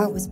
heart was